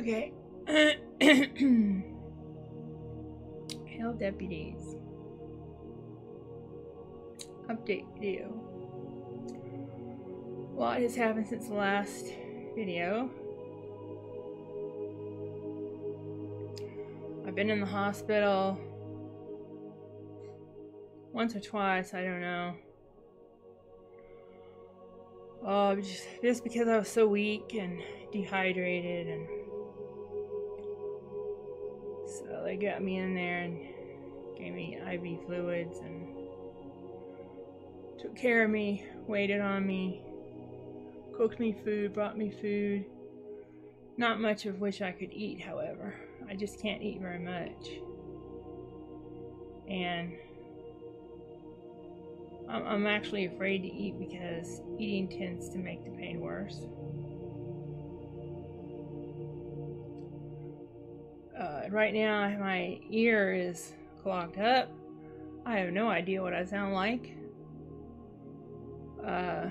Okay. Hail deputies. Update video. A lot has happened since the last video. I've been in the hospital once or twice, I don't know. Oh, just, just because I was so weak and dehydrated and so they got me in there and gave me IV fluids and took care of me, waited on me, cooked me food, brought me food. Not much of which I could eat, however. I just can't eat very much. And I'm actually afraid to eat because eating tends to make the pain worse. Right now, my ear is clogged up. I have no idea what I sound like. Uh,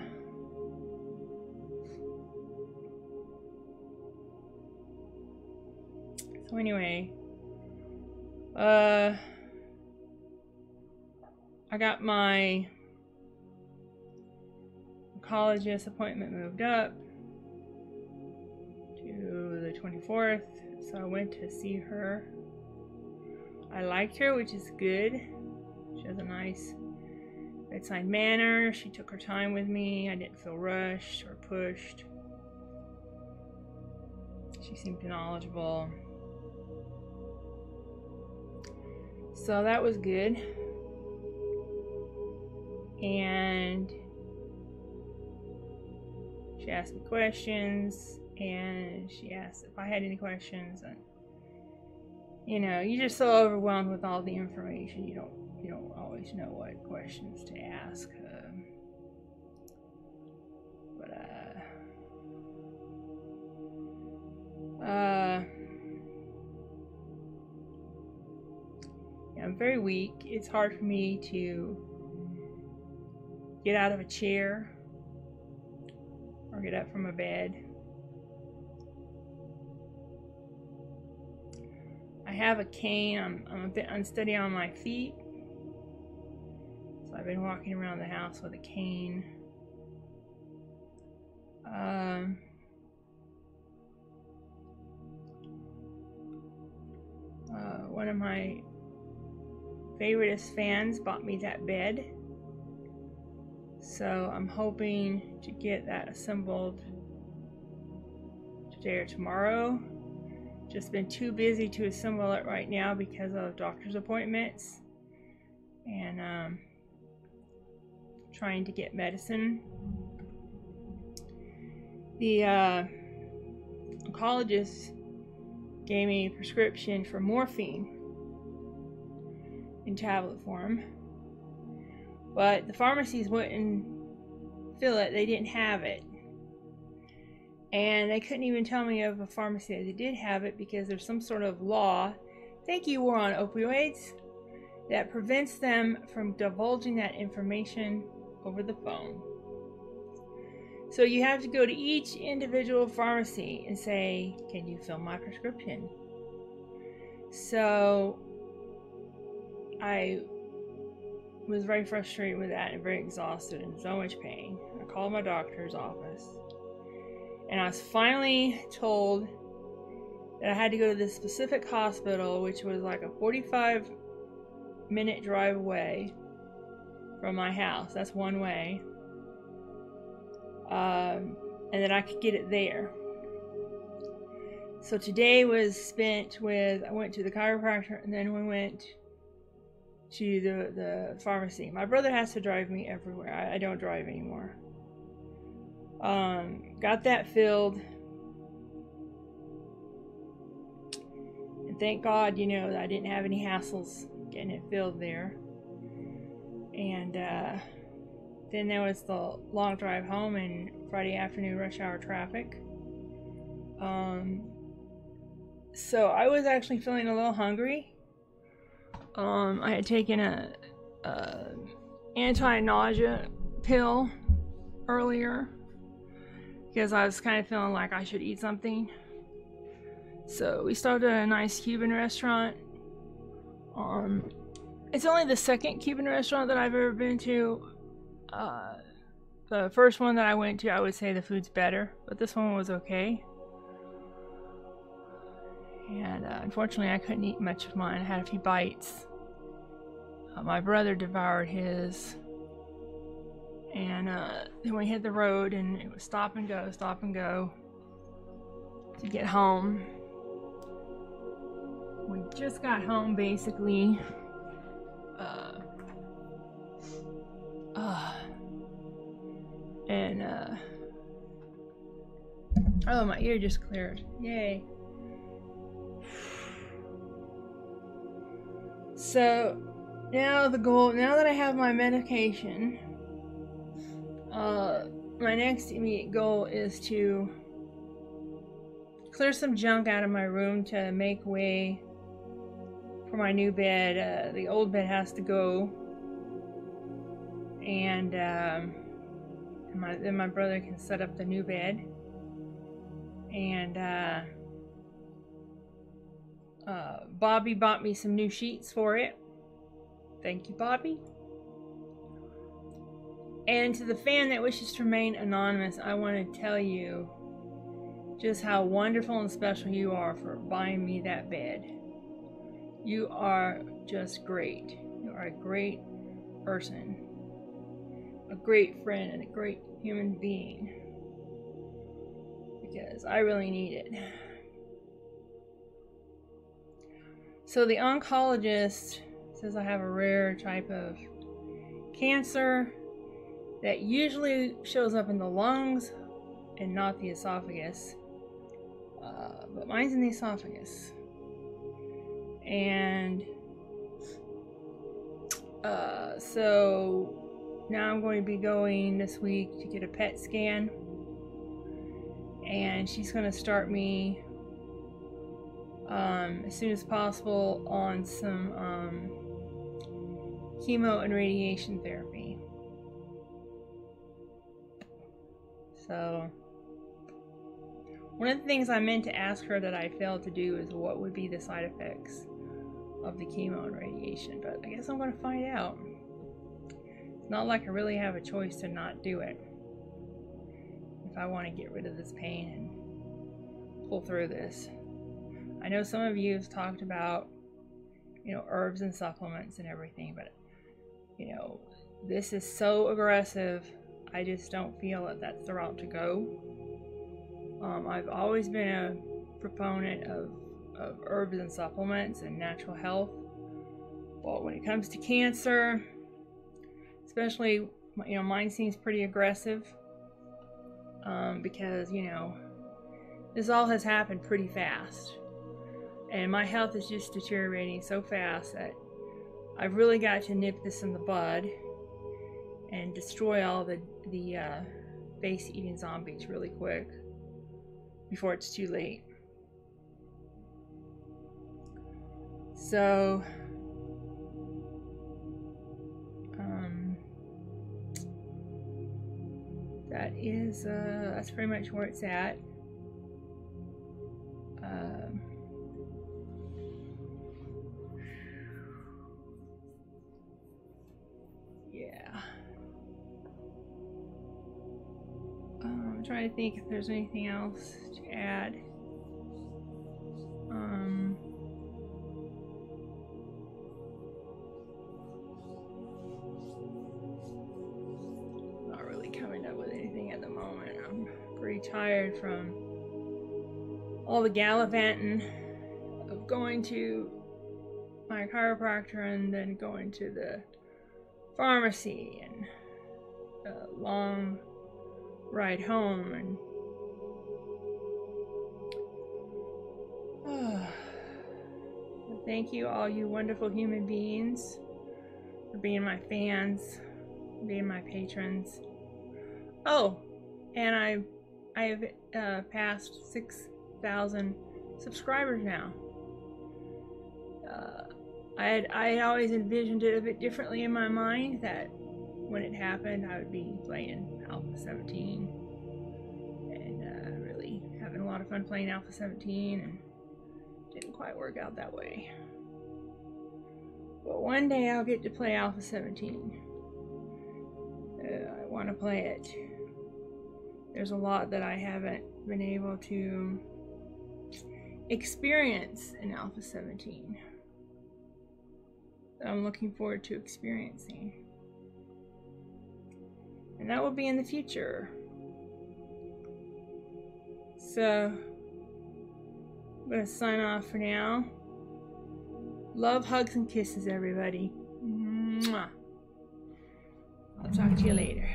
so anyway, uh, I got my oncologist appointment moved up to the 24th, so I went to see her. I liked her, which is good. She has a nice bedside manner. She took her time with me. I didn't feel rushed or pushed. She seemed knowledgeable. So that was good. And she asked me questions and she asked if I had any questions and you know, you're just so overwhelmed with all the information you don't you don't always know what questions to ask. Um, but uh uh yeah, I'm very weak. It's hard for me to get out of a chair or get up from a bed. Have a cane. I'm, I'm a bit unsteady on my feet. So I've been walking around the house with a cane. Um, uh, one of my favoriteest fans bought me that bed. So I'm hoping to get that assembled today or tomorrow. Just been too busy to assemble it right now because of doctor's appointments and um, trying to get medicine. The uh, oncologist gave me a prescription for morphine in tablet form but the pharmacies wouldn't fill it, they didn't have it. And they couldn't even tell me of a pharmacy that did have it because there's some sort of law, thank you, war on opioids, that prevents them from divulging that information over the phone. So you have to go to each individual pharmacy and say, Can you fill my prescription? So I was very frustrated with that and very exhausted and so much pain. I called my doctor's office and I was finally told that I had to go to this specific hospital, which was like a 45 minute drive away from my house. That's one way. Um, and that I could get it there. So today was spent with, I went to the chiropractor and then we went to the, the pharmacy. My brother has to drive me everywhere. I, I don't drive anymore. Um, got that filled. And thank God, you know, I didn't have any hassles getting it filled there. And uh, then there was the long drive home and Friday afternoon rush hour traffic. Um, so I was actually feeling a little hungry um, I had taken a, a anti-nausea pill earlier because I was kind of feeling like I should eat something. So we stopped at a nice Cuban restaurant. Um, it's only the second Cuban restaurant that I've ever been to. Uh, the first one that I went to, I would say the food's better, but this one was okay. And uh, unfortunately, I couldn't eat much of mine. I had a few bites. Uh, my brother devoured his. And uh, then we hit the road, and it was stop and go, stop and go to get home. We just got home basically. Uh, uh, and uh, oh, my ear just cleared. Yay. So now the goal, now that I have my medication, my next immediate goal is to clear some junk out of my room to make way for my new bed. Uh, the old bed has to go, and um, my, then my brother can set up the new bed. And uh, uh, Bobby bought me some new sheets for it. Thank you, Bobby. And to the fan that wishes to remain anonymous, I want to tell you just how wonderful and special you are for buying me that bed. You are just great. You are a great person, a great friend, and a great human being. Because I really need it. So the oncologist says I have a rare type of cancer that usually shows up in the lungs and not the esophagus. Uh, but mine's in the esophagus. And uh, so now I'm going to be going this week to get a PET scan. And she's going to start me um, as soon as possible on some um, chemo and radiation therapy. So, one of the things I meant to ask her that I failed to do is what would be the side effects of the chemo and radiation, but I guess I'm going to find out. It's not like I really have a choice to not do it if I want to get rid of this pain and pull through this. I know some of you have talked about, you know, herbs and supplements and everything, but, you know, this is so aggressive. I just don't feel that that's the route to go. Um, I've always been a proponent of, of herbs and supplements and natural health. But when it comes to cancer, especially, you know, mine seems pretty aggressive um, because, you know, this all has happened pretty fast and my health is just deteriorating so fast that I've really got to nip this in the bud and destroy all the the uh, base eating zombies really quick before it's too late. So, um, that is uh, that's pretty much where it's at. To think if there's anything else to add. Um, not really coming up with anything at the moment. I'm pretty tired from all the gallivanting of going to my chiropractor and then going to the pharmacy and a long ride home and thank you all you wonderful human beings for being my fans being my patrons. Oh and i i have uh, passed 6000 subscribers now. Uh, I had I had always envisioned it a bit differently in my mind that when it happened I would be playing Alpha 17 and uh, really having a lot of fun playing Alpha 17 and didn't quite work out that way. But one day I'll get to play Alpha 17. Uh, I want to play it. There's a lot that I haven't been able to experience in Alpha 17 that I'm looking forward to experiencing. And that will be in the future. So, I'm going to sign off for now. Love, hugs, and kisses, everybody. Mwah. I'll talk to you later.